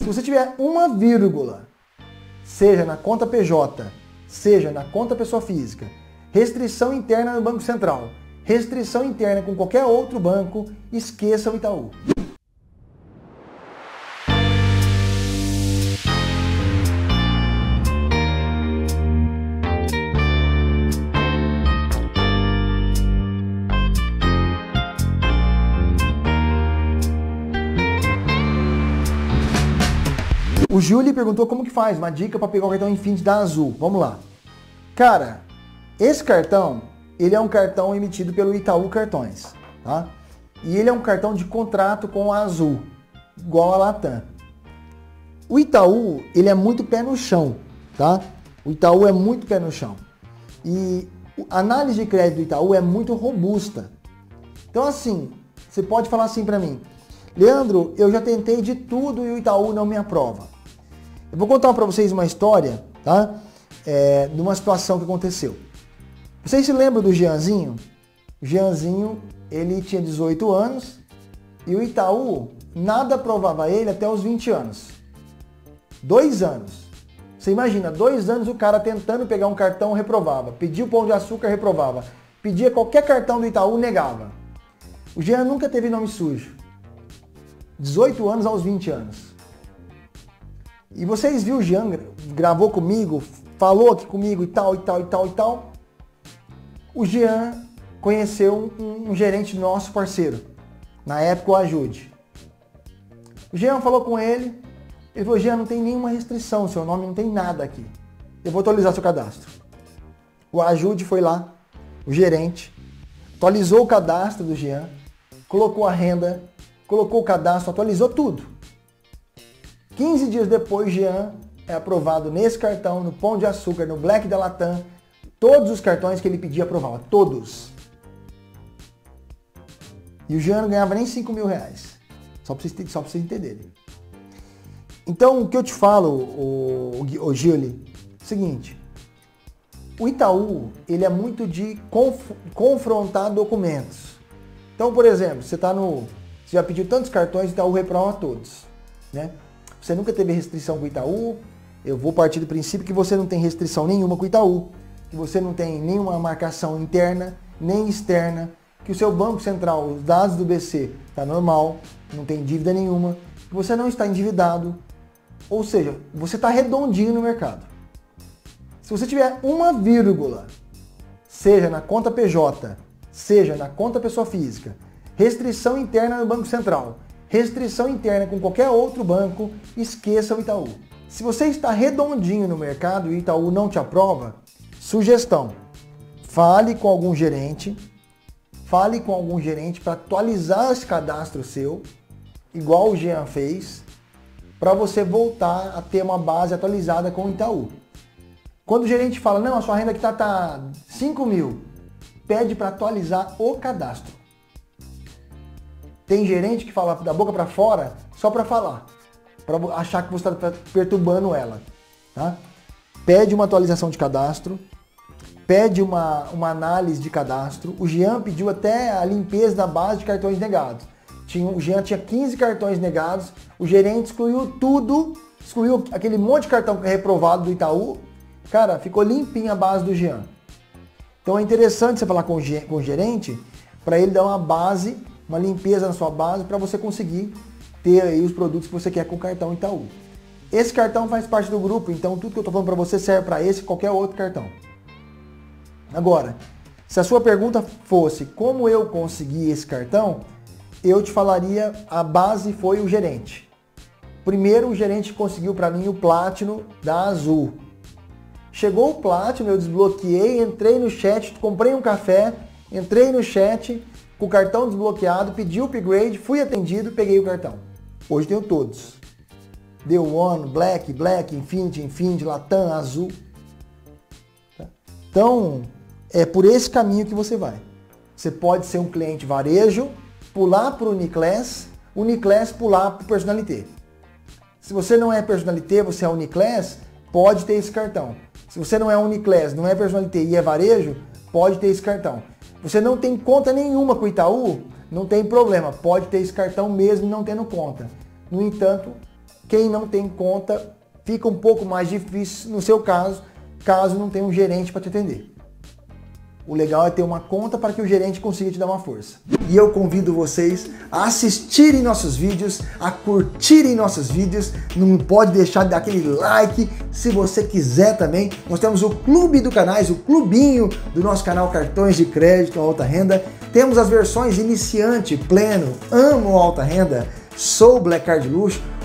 Se você tiver uma vírgula, seja na conta PJ, seja na conta pessoa física, restrição interna no Banco Central, restrição interna com qualquer outro banco, esqueça o Itaú. O Júlio perguntou como que faz, uma dica para pegar o cartão Infinity da Azul. Vamos lá. Cara, esse cartão, ele é um cartão emitido pelo Itaú Cartões, tá? E ele é um cartão de contrato com a Azul, igual a Latam. O Itaú, ele é muito pé no chão, tá? O Itaú é muito pé no chão. E a análise de crédito do Itaú é muito robusta. Então assim, você pode falar assim para mim, Leandro, eu já tentei de tudo e o Itaú não me aprova. Eu vou contar para vocês uma história, tá? É, de uma situação que aconteceu. Vocês se lembram do Jeanzinho? Jeanzinho, ele tinha 18 anos e o Itaú nada aprovava ele até os 20 anos. Dois anos. Você imagina, dois anos o cara tentando pegar um cartão, reprovava. Pedia o pão de açúcar, reprovava. Pedia qualquer cartão do Itaú, negava. O Jean nunca teve nome sujo. 18 anos aos 20 anos. E vocês viram o Jean, gravou comigo, falou aqui comigo e tal, e tal, e tal, e tal. O Jean conheceu um, um gerente nosso parceiro. Na época o Ajude. O Jean falou com ele, ele falou, Jean, não tem nenhuma restrição, seu nome não tem nada aqui. Eu vou atualizar seu cadastro. O Ajude foi lá, o gerente, atualizou o cadastro do Jean, colocou a renda, colocou o cadastro, atualizou tudo. 15 dias depois, Jean é aprovado nesse cartão, no Pão de Açúcar, no Black da Latam. Todos os cartões que ele pedia aprovava. Todos. E o Jean não ganhava nem 5 mil reais. Só para vocês, só pra vocês entenderem. Então, o que eu te falo, o, o, o é o seguinte. O Itaú, ele é muito de conf, confrontar documentos. Então, por exemplo, você está no... Você já pediu tantos cartões, o Itaú reprova todos. Né? Você nunca teve restrição com o Itaú. Eu vou partir do princípio que você não tem restrição nenhuma com o Itaú, que você não tem nenhuma marcação interna nem externa, que o seu Banco Central, os dados do BC, está normal, não tem dívida nenhuma, que você não está endividado. Ou seja, você está redondinho no mercado. Se você tiver uma vírgula, seja na conta PJ, seja na conta pessoa física, restrição interna no Banco Central restrição interna com qualquer outro banco, esqueça o Itaú. Se você está redondinho no mercado e o Itaú não te aprova, sugestão, fale com algum gerente, fale com algum gerente para atualizar esse cadastro seu, igual o Jean fez, para você voltar a ter uma base atualizada com o Itaú. Quando o gerente fala, não, a sua renda aqui está tá 5 mil, pede para atualizar o cadastro. Tem gerente que fala da boca para fora só para falar, para achar que você está perturbando ela. Tá? Pede uma atualização de cadastro, pede uma, uma análise de cadastro. O Jean pediu até a limpeza da base de cartões negados. Tinha, o Jean tinha 15 cartões negados, o gerente excluiu tudo, excluiu aquele monte de cartão reprovado do Itaú. Cara, ficou limpinha a base do Jean. Então é interessante você falar com com o gerente para ele dar uma base uma limpeza na sua base para você conseguir ter aí os produtos que você quer com o cartão Itaú. Esse cartão faz parte do grupo, então tudo que eu estou falando para você serve para esse e qualquer outro cartão. Agora, se a sua pergunta fosse como eu consegui esse cartão, eu te falaria a base foi o gerente. Primeiro o gerente conseguiu para mim o Platinum da Azul. Chegou o Platinum, eu desbloqueei, entrei no chat, comprei um café, entrei no chat, com o cartão desbloqueado, pedi o upgrade, fui atendido, peguei o cartão. Hoje tenho todos. Deu One, Black, Black, Infinity, Infinity, Latam, Azul. Tá? Então, é por esse caminho que você vai. Você pode ser um cliente varejo, pular para o Uniclass, Uniclass pular para o Personalité. Se você não é Personalité, você é Uniclass, pode ter esse cartão. Se você não é Uniclass, não é Personalité e é varejo, pode ter esse cartão. Você não tem conta nenhuma com o Itaú? Não tem problema, pode ter esse cartão mesmo não tendo conta. No entanto, Quem não tem conta fica um pouco mais difícil no seu caso, caso não tenha um gerente para te atender. O legal é ter uma conta para que o gerente consiga te dar uma força. E eu convido vocês a assistirem nossos vídeos, a curtirem nossos vídeos. Não pode deixar de dar aquele like se você quiser também. Nós temos o clube do canais, o clubinho do nosso canal Cartões de Crédito Alta Renda. Temos as versões iniciante, pleno, amo alta renda, sou Black Card Luxo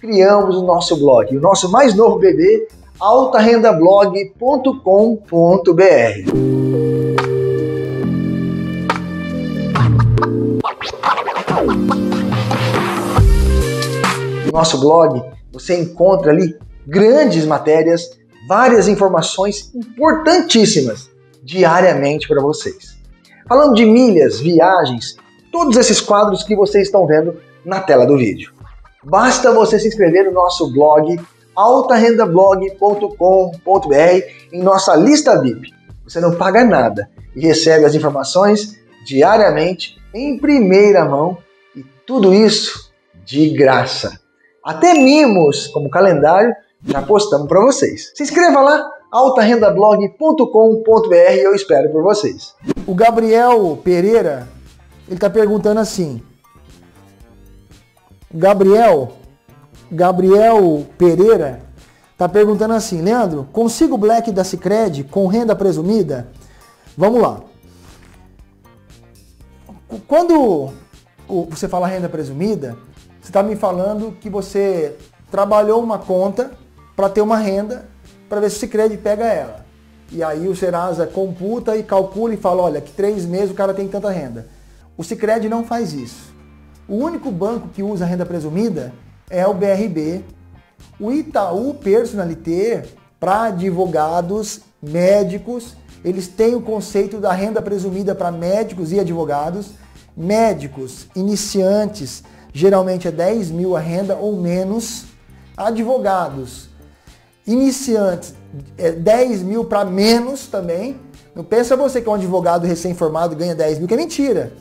criamos o nosso blog, o nosso mais novo bebê, altarendablog.com.br. No nosso blog você encontra ali grandes matérias, várias informações importantíssimas diariamente para vocês. Falando de milhas, viagens, todos esses quadros que vocês estão vendo na tela do vídeo. Basta você se inscrever no nosso blog altarendablog.com.br em nossa lista VIP. Você não paga nada e recebe as informações diariamente em primeira mão e tudo isso de graça. Até mimos como calendário já postamos para vocês. Se inscreva lá altarendablog.com.br e eu espero por vocês. O Gabriel Pereira, ele está perguntando assim: Gabriel, Gabriel Pereira está perguntando assim, Leandro, consigo black da Cicred com renda presumida? Vamos lá. Quando você fala renda presumida, você está me falando que você trabalhou uma conta para ter uma renda para ver se o Cicred pega ela. E aí o Serasa computa e calcula e fala, olha, que três meses o cara tem tanta renda. O Cicred não faz isso. O único banco que usa renda presumida é o BRB. O Itaú Personalité, para advogados, médicos, eles têm o conceito da renda presumida para médicos e advogados. Médicos iniciantes, geralmente é 10 mil a renda ou menos. Advogados iniciantes, é 10 mil para menos também. Não pensa você que é um advogado recém-formado ganha 10 mil, que é mentira.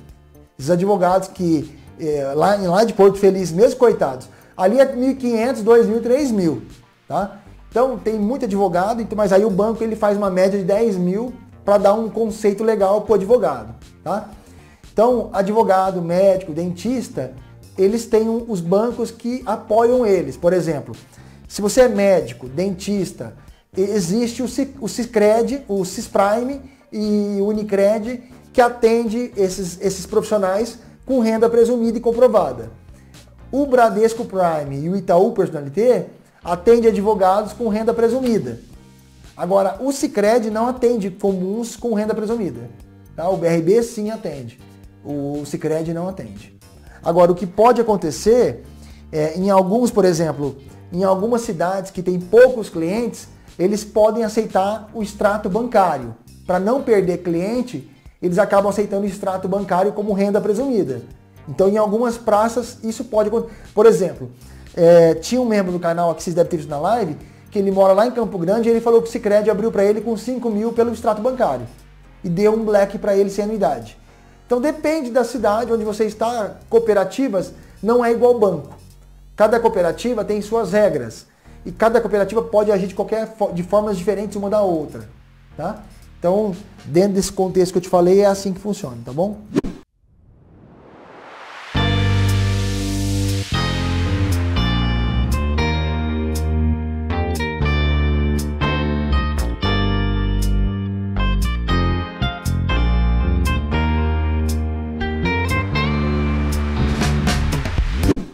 Esses advogados que é, lá, lá de Porto Feliz mesmo, coitados, ali é 1.500, 2.000, 3.000, tá? Então tem muito advogado, então, mas aí o banco ele faz uma média de 10 mil para dar um conceito legal para o advogado, tá? Então, advogado, médico, dentista, eles têm os bancos que apoiam eles. Por exemplo, se você é médico, dentista, existe o, o Ciscred, o Cisprime e o Unicred que atende esses, esses profissionais com renda presumida e comprovada. O Bradesco Prime e o Itaú Personalité atende advogados com renda presumida. Agora, o Cicred não atende comuns com renda presumida. Tá? O BRB sim atende. O Cicred não atende. Agora, o que pode acontecer é, em alguns, por exemplo, em algumas cidades que têm poucos clientes, eles podem aceitar o extrato bancário. Para não perder cliente, eles acabam aceitando extrato bancário como renda presumida. Então, em algumas praças, isso pode acontecer. Por exemplo, é, tinha um membro do canal aqui, vocês devem ter visto na live, que ele mora lá em Campo Grande e ele falou que o Cicred abriu para ele com 5 mil pelo extrato bancário. E deu um black para ele sem anuidade. Então depende da cidade onde você está, cooperativas não é igual banco. Cada cooperativa tem suas regras. E cada cooperativa pode agir de qualquer de formas diferentes uma da outra. Tá? Então, dentro desse contexto que eu te falei, é assim que funciona, tá bom?